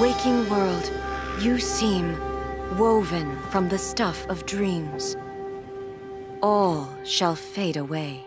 waking world, you seem woven from the stuff of dreams. All shall fade away.